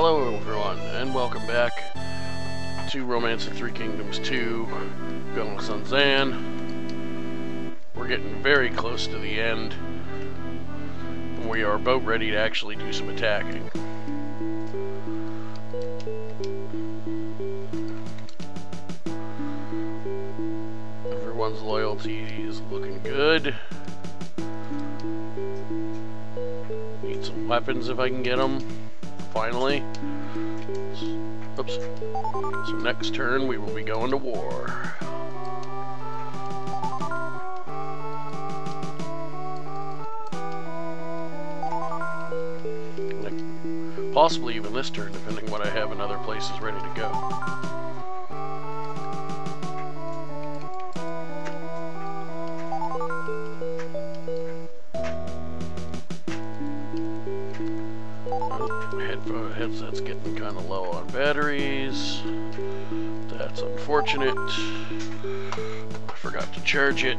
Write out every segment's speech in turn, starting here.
Hello everyone, and welcome back to Romance of Three Kingdoms 2, Gongsun Zan. We're getting very close to the end. We are about ready to actually do some attacking. Everyone's loyalty is looking good. Need some weapons if I can get them finally. Oops. So next turn we will be going to war. Possibly even this turn, depending what I have in other places ready to go. Oh, headset's getting kind of low on batteries. That's unfortunate. I forgot to charge it.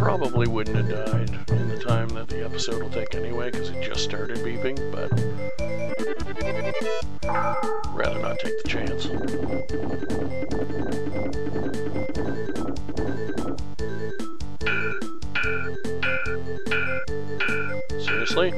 probably wouldn't have died in the time that the episode will take anyway, because it just started beeping, but rather not take the chance. Seriously?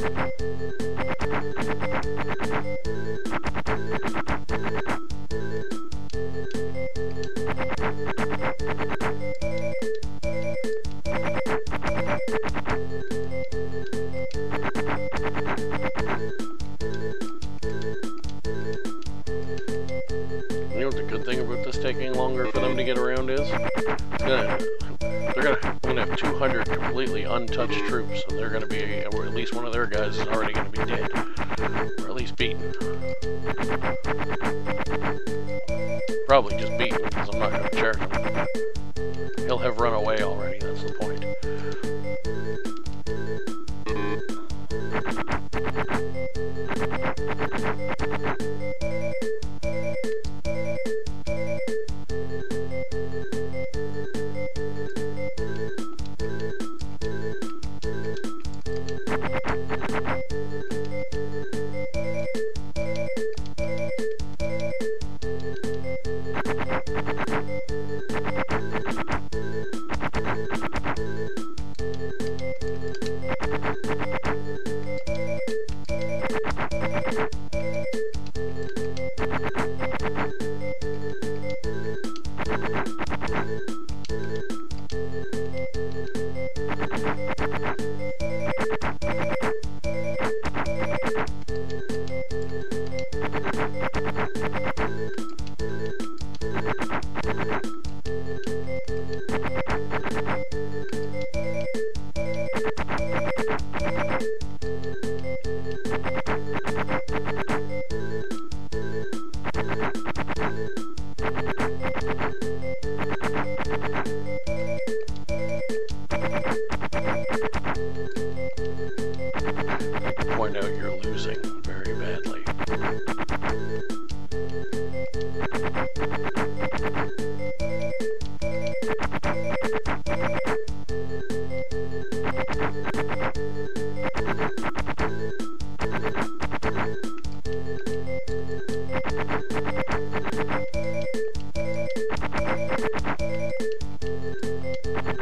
You know what the good thing about this taking longer for them to get around is? Gonna, they're gonna, 200 completely untouched troops, and they're gonna be, or at least one of their guys is already gonna be dead, or at least beaten. Probably just beaten because I'm not gonna charge him. He'll have run away already. That's the point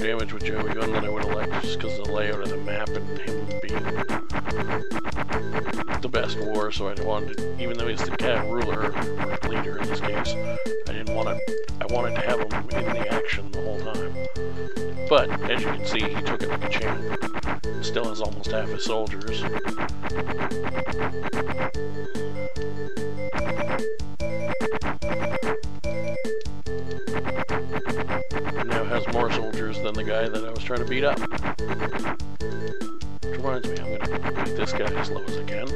damage with Zhao Yun than I would have liked just because of the layout of the map and him being the best war, so I wanted to, even though he's the cat ruler, or leader in this case, I didn't want to, I wanted to have him in the action the whole time. But, as you can see, he took it like a champ. Still has almost half his soldiers. Now has more soldiers than the guy that I was trying to beat up. Which reminds me, I'm gonna beat this guy as low as I can.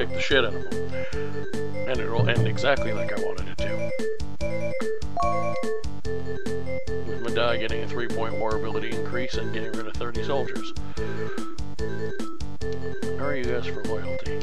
kick the shit out of them. And it will end exactly like I wanted it to. With Ma Dai getting a 3-point war ability increase and getting rid of 30 soldiers. How are you guys for loyalty?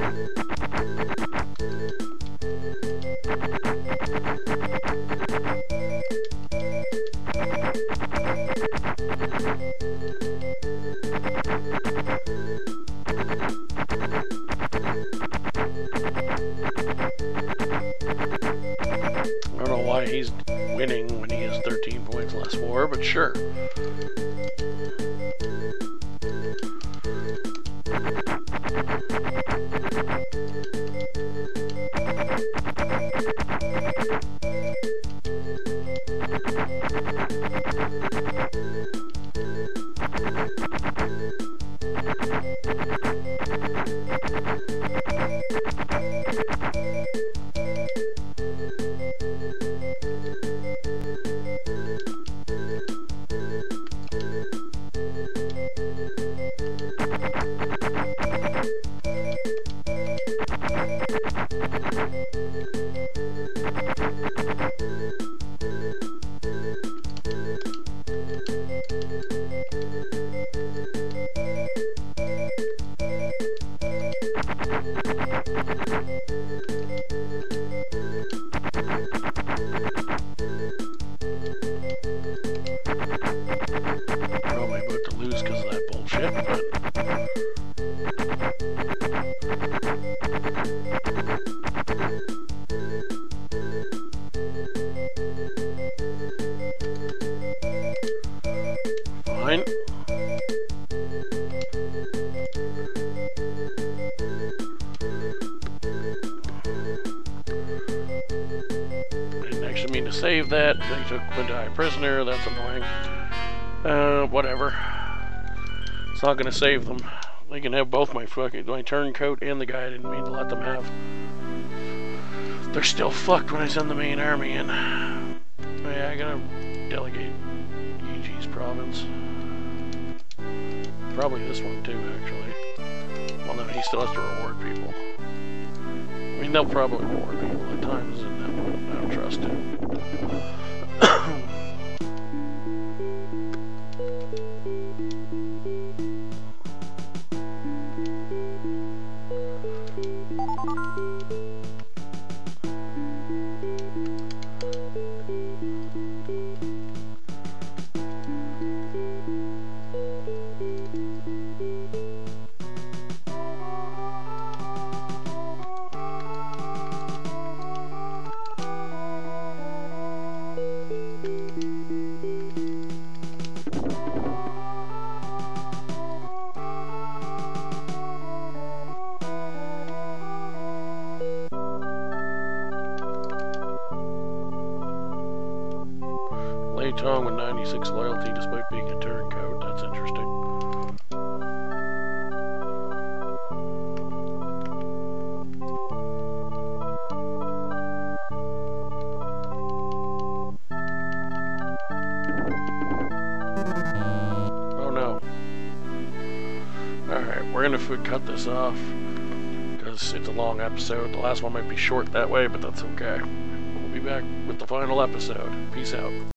I don't know why he's winning when he has 13 points less war, but sure. Thank It's not gonna save them. They can have both my fucking my turncoat and the guy I didn't mean to let them have. They're still fucked when I send the main army in. Oh yeah, I gotta delegate EG's province. Probably this one too, actually. Well, no, he still has to reward people. I mean, they'll probably reward people at times, and I don't trust him. last one might be short that way, but that's okay. We'll be back with the final episode. Peace out.